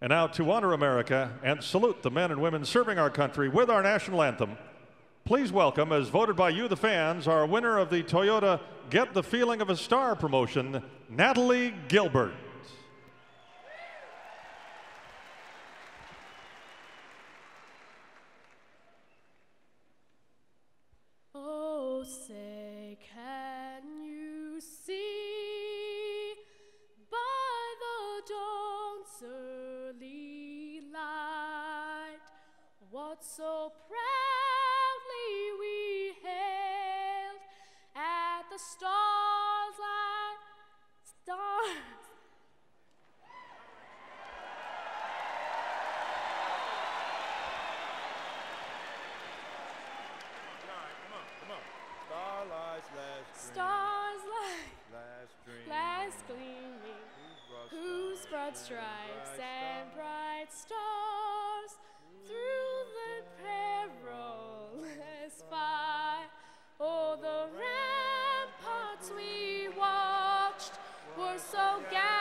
And now, to honor America and salute the men and women serving our country with our national anthem, please welcome, as voted by you, the fans, our winner of the Toyota Get the Feeling of a Star promotion, Natalie Gilbert. What so proudly we hailed at the stars light stars? Starlight's last. Stars light Last last gleaming. Whose broad stripes were so